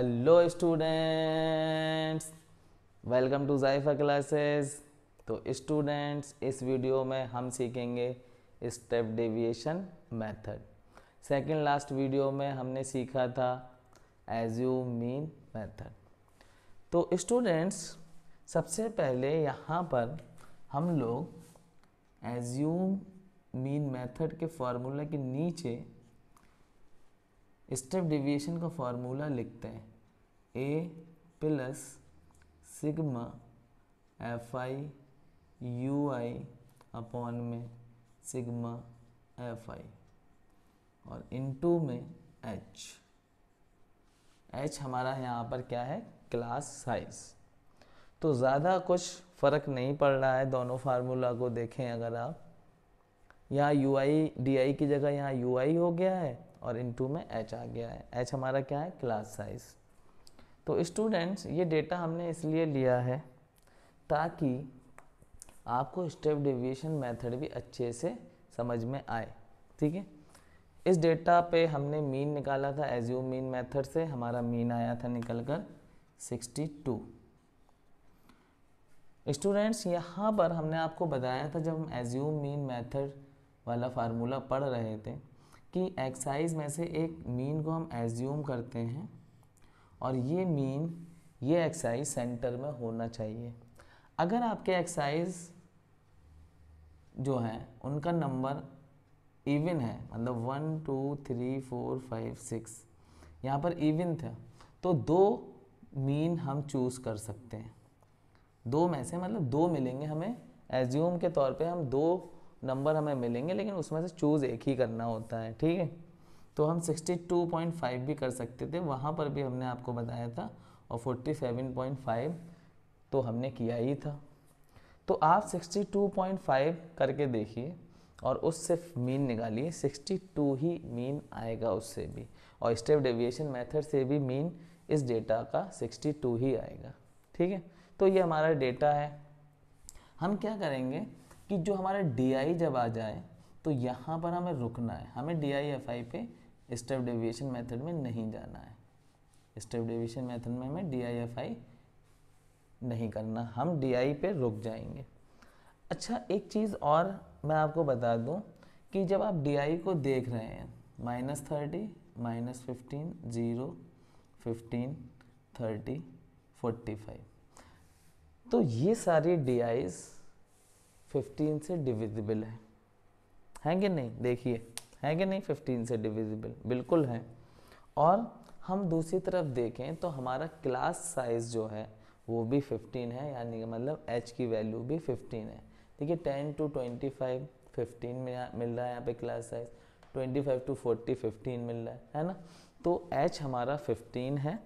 Hello students welcome to जाइफा classes तो students इस वीडियो में हम सीखेंगे step deviation method second last video में हमने सीखा था एज्यूम मीन मेथड तो स्टूडेंट्स सबसे पहले यहाँ पर हम लोग एज्यूम मीन मेथड के फॉर्मूला के नीचे स्टेप डिविएशन का फॉर्मूला लिखते हैं। A plus sigma F I U I upon में सिग्मा एफ़ आई और इनटू में एच एच हमारा यहाँ पर क्या है? क्लास साइज़ तो ज़्यादा कुछ फ़र्क नहीं पड़ रहा है, दोनों फार्मूला को देखें अगर आप। यहाँ यू आई डी आई की जगह यहाँ यू आई हो गया है और इनटू में एच आ गया है। एच हमारा क्या है? क्लास साइज़ तो स्टूडेंट्स ये डेटा हमने इसलिए लिया है ताकि आपको स्टेप डेविएशन मेथड भी अच्छे से समझ में आए, ठीक है? इस डेटा पे हमने मीन निकाला था एज्यूम मीन मेथड से हमारा मीन आया था निकल कर 62 स्टूडेंट्स यहाँ पर हमने आपको बताया था जब हम एज्यूम मीन मेथड वाला फार्मूला पढ़ रहे थे कि एक्साइज में से एक मीन को हम एज्यूम करते हैं। और ये मीन ये एक्साइज सेंटर में होना चाहिए। अगर आपके एक्साइज जो हैं, उनका नंबर इवन है मतलब one two three four five six यहाँ पर इवन था तो दो मीन हम चूज़ कर सकते हैं। दो में से मतलब दो मिलेंगे हमें एज्यूम के तौर पे हम दो नंबर हमें मिलेंगे, लेकिन उसमें से चूज़ एक ही करना होता है, ठीक है? तो हम 62.5 भी कर सकते थे। वहाँ पर भी हमने आपको बताया था और 47.5 तो हमने किया ही था। तो आप 62.5 करके देखिए और उससे मीन निकालिए। 62 ही मीन आएगा उससे भी और स्टेप डेविएशन मेथड से भी मीन इस डेटा का 62 ही आएगा। ठीक है? तो ये हमारा डेटा है। हम क्या करेंगे कि जो हमारा DI जब आ जाए तो यहाँ पर हमें रुकना है। हमें डी आई एफ़ आई पे स्टेप डेविएशन मेथड में नहीं जाना है। स्टेप डेविएशन मेथड में हमें डी आई एफ़ आई नहीं करना, हम डी आई पे रुक जाएँगे। अच्छा एक चीज़ और मैं आपको बता दूँ कि जब आप डी आई को देख रहे हैं minus thirty minus fifteen zero fifteen thirty forty five तो ये सारी डी आईज़ फिफ्टीन से डिविजिबल है। हैं कि नहीं? देखिए। है कि नहीं? फिफ्टीन से डिविजिबल बिल्कुल है। और हम दूसरी तरफ़ देखें तो हमारा क्लास साइज़ जो है, वो भी 15 है, यानी मतलब h की वैल्यू भी 15 है। देखिए 10 टू 25 15 में मिल रहा है यहाँ पे क्लास साइज़ 25 टू 40 15 मिल रहा है है ना? तो h हमारा 15 है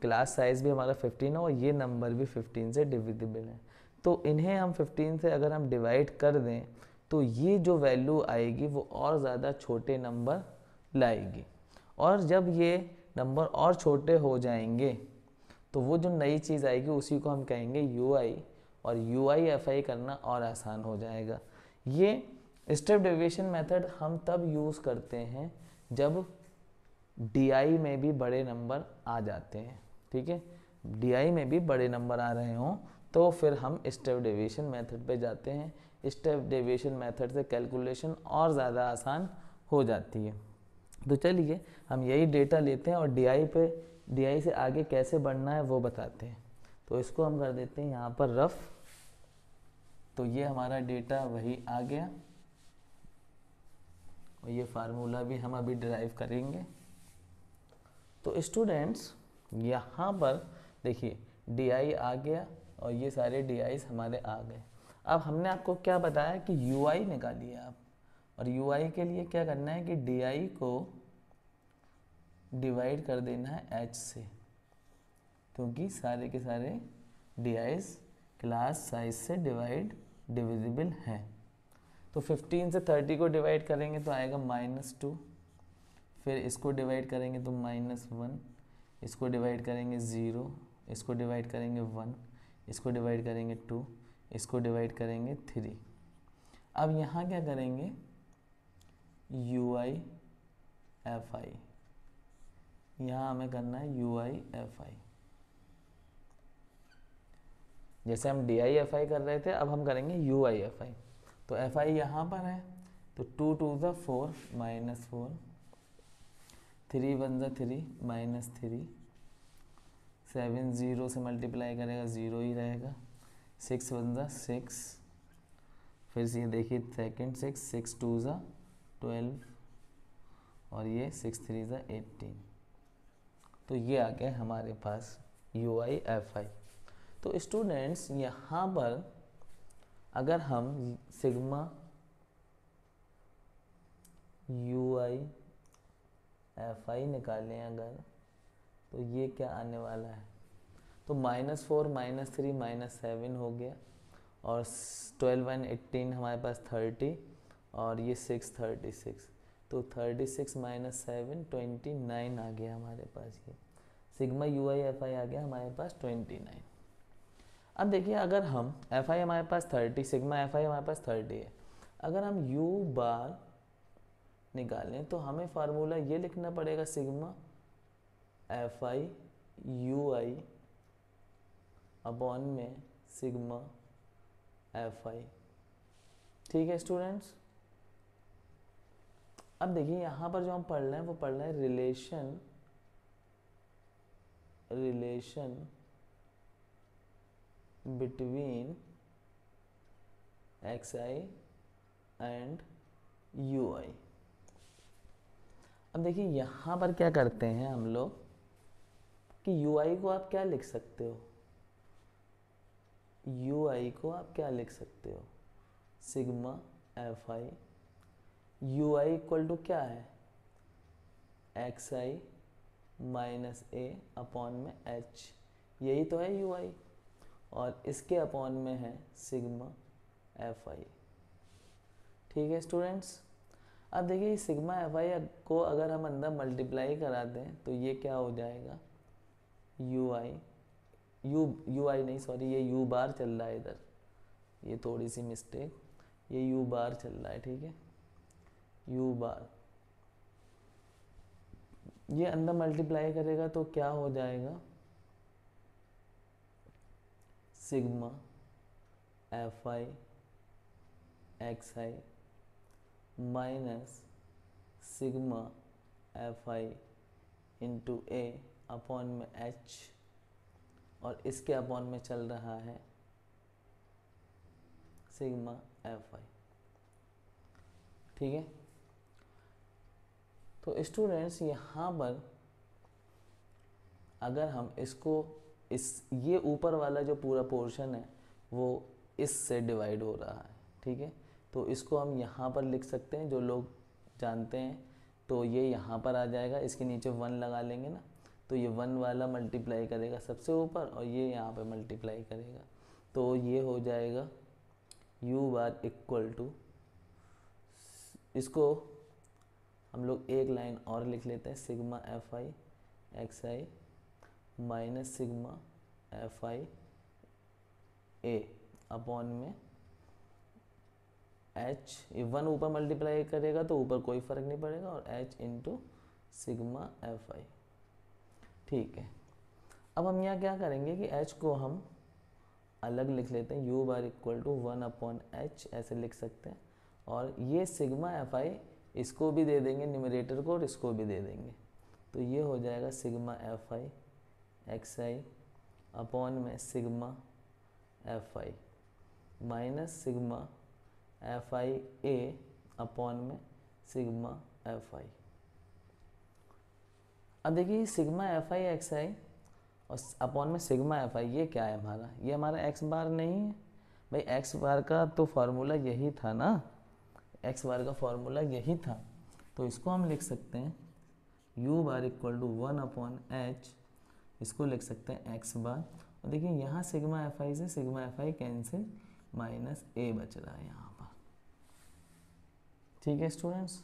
क्लास साइज़ भी हमारा 15 है और ये नंबर भी 15 से डिविजिबल है। तो इन्हें हम 15 से अगर हम डिवाइड कर दें तो ये जो वैल्यू आएगी वो और ज़्यादा छोटे नंबर लाएगी। और जब ये नंबर और छोटे हो जाएँगे तो वो जो नई चीज़ आएगी उसी को हम कहेंगे यूआई और यू आई एफ़ आई करना और आसान हो जाएगा। ये स्टेप डेविएशन मेथड हम तब यूज़ करते हैं जब डी आई में भी बड़े नंबर आ जाते हैं, ठीक है? डी आई में भी बड़े नंबर आ रहे हों तो फिर हम स्टेप डेविएशन मेथड पे जाते हैं। स्टेप डेविएशन मेथड से कैलकुलेशन और ज़्यादा आसान हो जाती है। तो चलिए, हम यही डेटा लेते हैं और डीआई पे डीआई से आगे कैसे बढ़ना है वो बताते हैं। तो इसको हम कर देते हैं यहाँ पर रफ तो ये हमारा डेटा वही आ गया। और ये फार्मूला भी हम अभी ड्राइव करेंगे। तो स्टूडेंट्स यहाँ पर देखिए, DI आ गया और ये सारे डी हमारे आ गए। अब हमने आपको क्या बताया कि यू आई निकालिए आप। और यू आई के लिए क्या करना है कि डी आई को डिवाइड कर देना है एच से, क्योंकि सारे के सारे डी आईज क्लास साइज़ से डिवाइड डिविजिबल हैं। तो 15 से 30 को डिवाइड करेंगे तो आएगा माइनस टू फिर इसको डिवाइड करेंगे तो माइनस वन इसको डिवाइड करेंगे ज़ीरो इसको डिवाइड करेंगे वन इसको डिवाइड करेंगे टू इसको डिवाइड करेंगे थ्री अब यहाँ क्या करेंगे? यू आई एफ़ आई यहाँ हमें करना है यू आई एफ़ आई जैसे हम डी आई एफ़ आई कर रहे थे, अब हम करेंगे यू आई एफ़ आई तो एफ़ आई यहाँ पर है तो टू टू ज़ा four minus four three one ज़ा three minus three seven zero से मल्टीप्लाई करेगा ज़ीरो ही रहेगा। सिक्स वन ज़ा सिक्स, फिर से ये देखिए सेकेंड सिक्स सिक्स टू ज़ा ट्वेल्व, और ये सिक्स थ्री ज़ा एटीन। तो ये आ गया हमारे पास यू आई एफ़ आई तो स्टूडेंट्स यहाँ पर अगर हम sigma U I F I निकालें अगर तो ये क्या आने वाला है? तो minus four, minus three, minus seven हो गया। और ट्वेल्व एंड एट्टीन हमारे पास थर्टी और ये सिक्स, थर्टी सिक्स। तो thirty six minus seven, twenty nine आ गया हमारे पास ये। Sigma U I F I आ गया हमारे पास ट्वेंटी नाइन। अब देखिए, अगर हम एफ़ आई हमारे पास थर्टी, सिग्मा एफ़ आई हमारे पास थर्टी है। अगर हम यू बार निकालें तो हमें फार्मूला ये लिखना पड़ेगा sigma F I U upon में सिग्मा एफ़ आई ठीक है स्टूडेंट्स अब देखिए, यहाँ पर जो हम पढ़ रहे हैं, वो पढ़ रहे हैं relation relation between X I and U I अब देखिए, यहाँ पर क्या करते हैं हम लोग कि यू आई को आप क्या लिख सकते हो? Ui को आप क्या लिख सकते हो? Sigma F I U I equal to क्या है? X I minus A upon में एच यही तो है यू आई और इसके अपॉन में है सिग्मा एफ़ आई ठीक है स्टूडेंट्स अब देखिए, सिग्मा एफ़ आई को अगर हम अंदर मल्टीप्लाई करा दें तो ये क्या हो जाएगा? U I U U I नहीं सॉरी ये यू बार चल रहा है इधर। ये थोड़ी सी मिस्टेक ये यू बार चल रहा है, ठीक है? U bar. ये अंदर मल्टीप्लाई करेगा तो क्या हो जाएगा? Sigma F I X I minus sigma F I into A upon में एच और इसके अपॉन में चल रहा है सिग्मा एफ़ आई ठीक है? तो स्टूडेंट्स यहाँ पर अगर हम इसको इस, ये ऊपर वाला जो पूरा पोर्शन है, वो इससे डिवाइड हो रहा है। ठीक है? तो इसको हम यहाँ पर लिख सकते हैं, जो लोग जानते हैं तो ये यहाँ पर आ जाएगा। इसके नीचे वन लगा लेंगे ना। तो ये वन वाला मल्टीप्लाई करेगा सबसे ऊपर और ये यहाँ पे मल्टीप्लाई करेगा। तो ये हो जाएगा u बार इक्वल टू इसको हम लोग एक लाइन और लिख लेते हैं sigma F I X I minus sigma F I A upon में एच ये वन ऊपर मल्टीप्लाई करेगा तो ऊपर कोई फ़र्क नहीं पड़ेगा और H into sigma F I ठीक है। अब हम यहाँ क्या करेंगे कि एच को हम अलग लिख लेते हैं। U bar equal to one upon H ऐसे लिख सकते हैं। और ये सिग्मा एफ़ आई इसको भी दे देंगे न्यूमरेटर को और इसको भी दे देंगे। तो ये हो जाएगा sigma F I X I upon में sigma F I minus sigma F I A upon में सिग्मा एफ़ आई अब देखिए sigma F I X I और अपॉन में सिग्मा एफ़ आई, ये क्या है हमारा? ये हमारा एक्स बार नहीं है। भाई एक्स बार का तो फार्मूला यही था ना? एक्स बार का फार्मूला यही था। तो इसको हम लिख सकते हैं, u bar equal to one upon H इसको लिख सकते हैं एक्स बार। और देखिए यहाँ सिग्मा एफ़ आई से sigma F I cancel minus A बच रहा है यहाँ पर। ठीक है स्टूडेंट्स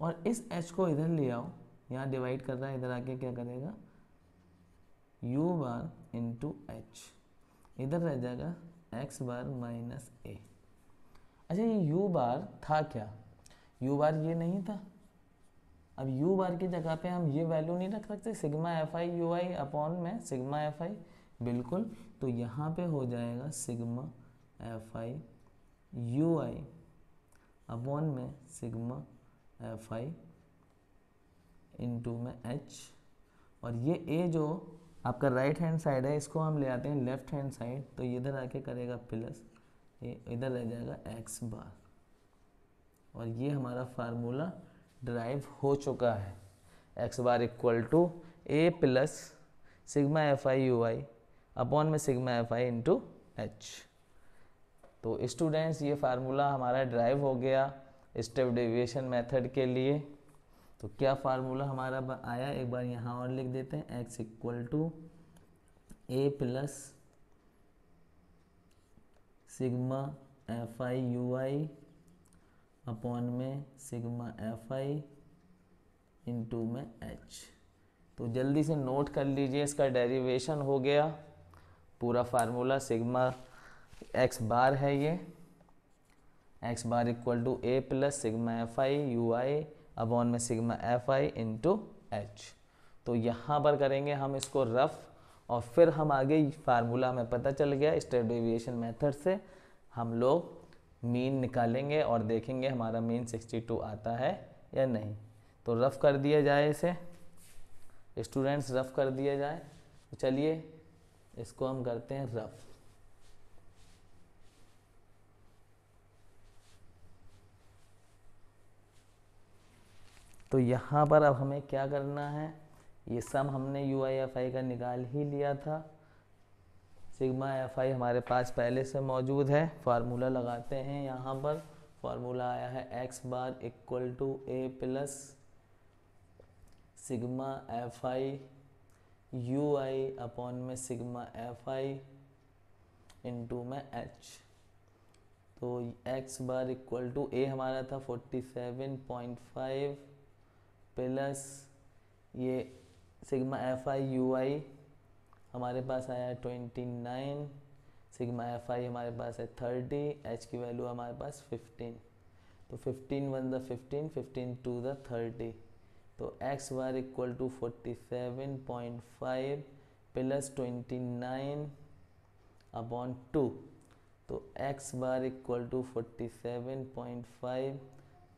और इस एच को इधर ले आओ। यहाँ डिवाइड कर रहा है, इधर आके क्या करेगा? U बार इंटू एच इधर रह जाएगा एक्स बार माइनस ए अच्छा ये u बार था क्या? U बार ये नहीं था। अब यू बार की जगह पे हम ये वैल्यू नहीं रख सकते। Sigma F I U I upon में सिग्मा एफ़ आई बिल्कुल। तो यहाँ पे हो जाएगा sigma F I U I upon में सिग्मा एफ़ आई इंटू में एच और ये ए जो आपका राइट हैंड साइड है, इसको हम ले आते हैं लेफ़्ट हैंड साइड तो इधर आके करेगा प्लस ये इधर रह जाएगा एक्स बार और ये हमारा फार्मूला ड्राइव हो चुका है। X bar equal to A plus sigma F I U I upon में sigma F I into H तो स्टूडेंट्स ये फार्मूला हमारा ड्राइव हो गया स्टेप डेविएशन मेथड के लिए। तो क्या फार्मूला हमारा आया? एक बार यहाँ और लिख देते हैं X equal to A plus sigma F I U I upon में सिग्मा एफ़ आई इंटू में एच तो जल्दी से नोट कर लीजिए, इसका डेरिवेशन हो गया। पूरा फार्मूला सिग्मा एक्स बार है ये। X bar equal to A plus sigma F I U I upon में sigma F I into H तो यहाँ पर करेंगे हम इसको रफ और फिर हम आगे फार्मूला हमें पता चल गया स्टेप डेविएशन मेथड से हम लोग मीन निकालेंगे और देखेंगे हमारा मीन 62 आता है या नहीं। तो रफ़ कर दिया जाए इसे। स्टूडेंट्स रफ़ कर दिया जाए। तो चलिए, इसको हम करते हैं रफ़ तो यहाँ पर अब हमें क्या करना है? ये सम हमने यू आई एफ़ आई का निकाल ही लिया था। सिग्मा एफ़ आई हमारे पास पहले से मौजूद है। फार्मूला लगाते हैं यहाँ पर। फार्मूला आया है x bar equal to a plus sigma f i u i upon में सिग्मा एफ़ आई इंटू में एच तो x bar equal to a हमारा था forty seven point five plus ये sigma f i u i हमारे पास आया twenty nine, sigma f i हमारे पास है थर्टी, एच की वैल्यू हमारे पास फिफ्टीन। तो fifteen one the fifteen fifteen two the thirty. तो x bar equal to forty seven point five plus twenty nine upon two. तो x bar equal to forty seven point five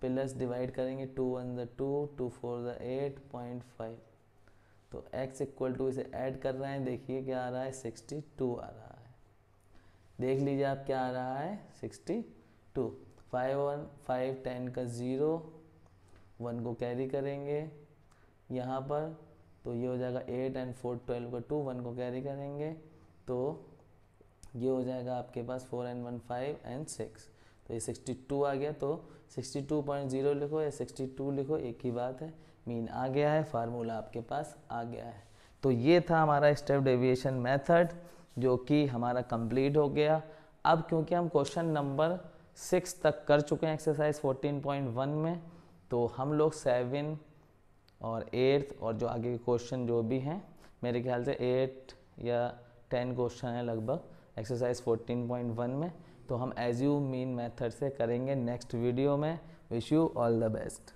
plus divide करेंगे two one the two two four the eight, point five. तो x equal to इसे add कर रहे हैं, देखिए क्या आ रहा है सिक्सटी टू आ रहा है। देख लीजिए आप क्या आ रहा है sixty two five one five ten का ज़ीरो वन को कैरी करेंगे यहाँ पर तो ये हो जाएगा एट एंड फोर ट्वेल्व का टू वन को कैरी करेंगे तो ये हो जाएगा आपके पास four and one five and six तो ये सिक्सटी टू आ गया तो सिक्सटी टू पॉइंट ज़ीरो लिखो या सिक्सटी टू लिखो, एक ही बात है मीन आ गया है फार्मूला आपके पास आ गया है। तो ये था हमारा स्टेप डेविएशन मेथड जो कि हमारा कंप्लीट हो गया। अब क्योंकि हम क्वेश्चन नंबर सिक्स तक कर चुके हैं एक्सरसाइज 14.1 में तो हम लोग सेवन और एट्थ और जो आगे के क्वेश्चन जो भी हैं, मेरे ख्याल से एट या टेन क्वेश्चन है लगभग एक्सरसाइज 14.1 में। तो हम एज यू मीन मेथड से करेंगे नेक्स्ट वीडियो में. Wish you all the best